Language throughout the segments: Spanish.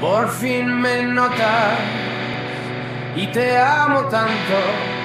Por fin me notas y te amo tanto.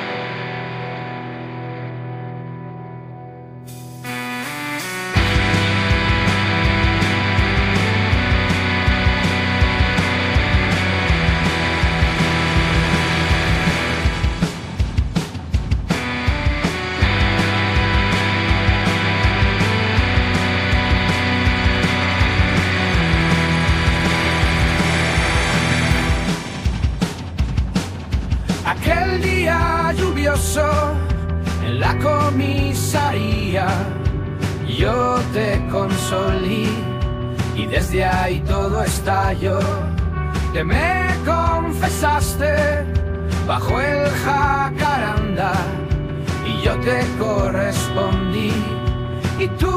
Aquel día lluvioso en la comisaría, yo te consolí y desde ahí todo estalló. Te me confesaste bajo el jacaranda y yo te correspondí y tú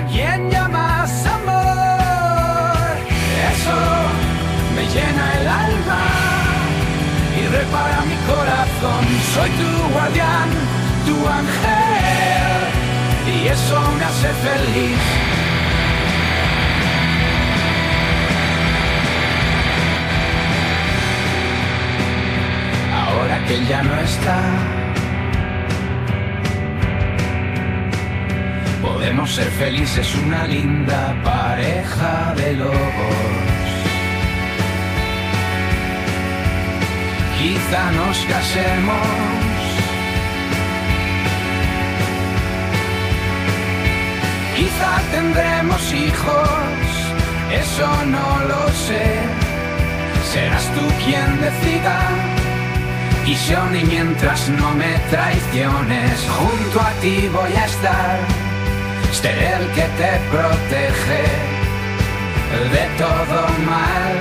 a quien llamas amor. Eso me llena el alma y repara mi corazón. Soy tu guardián, tu ángel, y eso me hace feliz. ahora que ya no está. Podemos ser felices una linda pareja de lobos. Quizá nos casemos. Quizá tendremos hijos, eso no lo sé. Serás tú quien decida y y mientras no me traiciones, junto a ti voy a estar. Seré el que te protege de todo mal.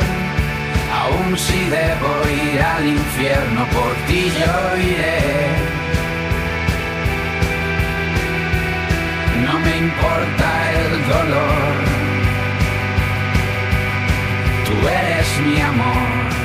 Aun si debo ir al infierno, por ti yo iré. No me importa el dolor. Tú eres mi amor.